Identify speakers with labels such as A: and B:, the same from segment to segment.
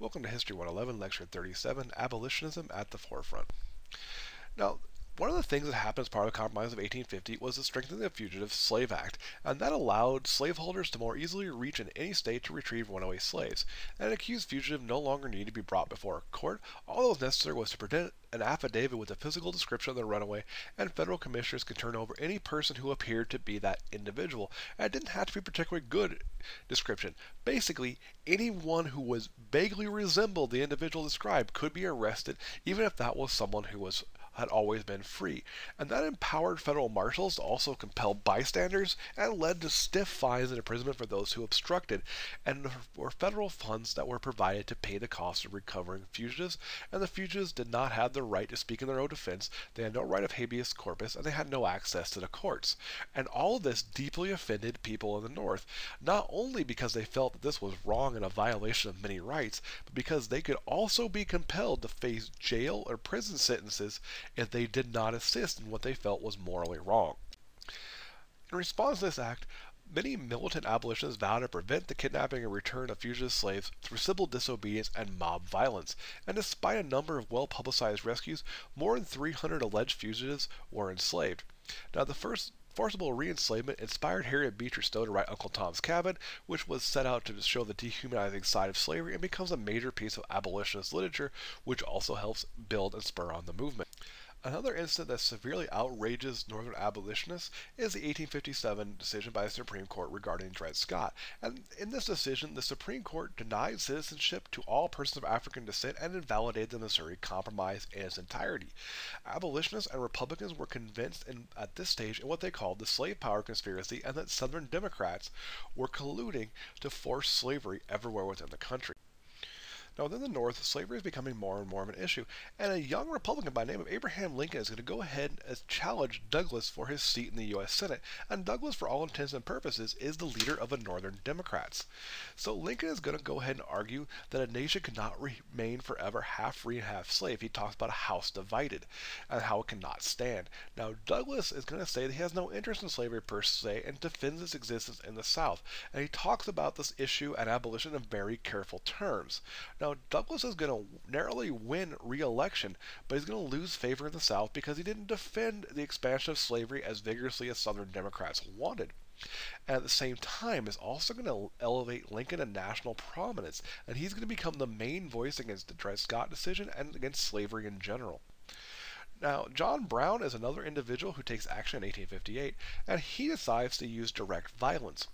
A: Welcome to History 111, Lecture 37 Abolitionism at the Forefront. Now, one of the things that happened as part of the Compromise of 1850 was the strengthening of the Fugitive Slave Act, and that allowed slaveholders to more easily reach in any state to retrieve runaway slaves. An accused fugitive no longer needed to be brought before a court. All that was necessary was to present an affidavit with a physical description of the runaway, and federal commissioners could turn over any person who appeared to be that individual. And it didn't have to be particularly good description. Basically, anyone who was vaguely resembled the individual described could be arrested, even if that was someone who was had always been free, and that empowered federal marshals to also compel bystanders and led to stiff fines and imprisonment for those who obstructed, and were federal funds that were provided to pay the cost of recovering fugitives, and the fugitives did not have the right to speak in their own defense, they had no right of habeas corpus, and they had no access to the courts. And all of this deeply offended people in the North, not only because they felt that this was wrong and a violation of many rights, but because they could also be compelled to face jail or prison sentences if they did not assist in what they felt was morally wrong. In response to this act, many militant abolitionists vowed to prevent the kidnapping and return of fugitive slaves through civil disobedience and mob violence. And despite a number of well publicized rescues, more than 300 alleged fugitives were enslaved. Now, the first forcible reenslavement inspired Harriet Beecher Stowe to write Uncle Tom's Cabin, which was set out to show the dehumanizing side of slavery and becomes a major piece of abolitionist literature, which also helps build and spur on the movement. Another incident that severely outrages Northern abolitionists is the 1857 decision by the Supreme Court regarding Dred Scott. And in this decision, the Supreme Court denied citizenship to all persons of African descent and invalidated the Missouri Compromise in its entirety. Abolitionists and Republicans were convinced in, at this stage in what they called the slave power conspiracy and that Southern Democrats were colluding to force slavery everywhere within the country. Now, within the North, slavery is becoming more and more of an issue, and a young Republican by the name of Abraham Lincoln is going to go ahead and challenge Douglas for his seat in the U.S. Senate. And Douglas, for all intents and purposes, is the leader of the Northern Democrats. So Lincoln is going to go ahead and argue that a nation cannot remain forever half free and half slave. He talks about a house divided and how it cannot stand. Now, Douglas is going to say that he has no interest in slavery per se and defends its existence in the South. And he talks about this issue and abolition in very careful terms. Now, now, Douglas is going to narrowly win re-election, but he's going to lose favor in the South because he didn't defend the expansion of slavery as vigorously as Southern Democrats wanted. And at the same time, is also going to elevate Lincoln to national prominence, and he's going to become the main voice against the Dred Scott decision and against slavery in general. Now, John Brown is another individual who takes action in 1858, and he decides to use direct violence.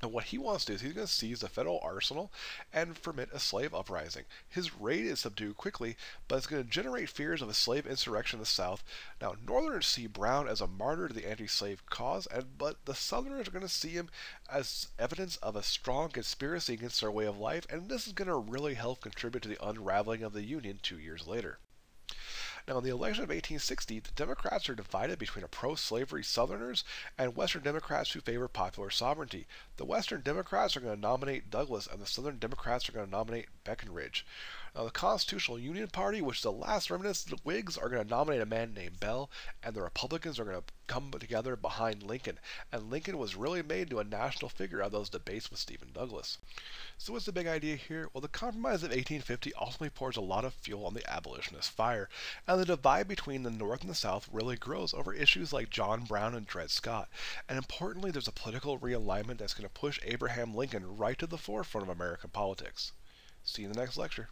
A: And what he wants to do is he's going to seize the federal arsenal and permit a slave uprising. His raid is subdued quickly, but it's going to generate fears of a slave insurrection in the South. Now, Northerners see Brown as a martyr to the anti-slave cause, and but the Southerners are going to see him as evidence of a strong conspiracy against their way of life, and this is going to really help contribute to the unraveling of the Union two years later. Now, in the election of 1860, the Democrats are divided between pro slavery Southerners and Western Democrats who favor popular sovereignty. The Western Democrats are going to nominate Douglas, and the Southern Democrats are going to nominate Breckinridge. Now, the Constitutional Union Party, which is the last remnants of the Whigs, are going to nominate a man named Bell, and the Republicans are going to come together behind Lincoln. And Lincoln was really made into a national figure out of those debates with Stephen Douglas. So, what's the big idea here? Well, the Compromise of 1850 ultimately pours a lot of fuel on the abolitionist fire, and the divide between the North and the South really grows over issues like John Brown and Dred Scott. And importantly, there's a political realignment that's going to push Abraham Lincoln right to the forefront of American politics. See you in the next lecture.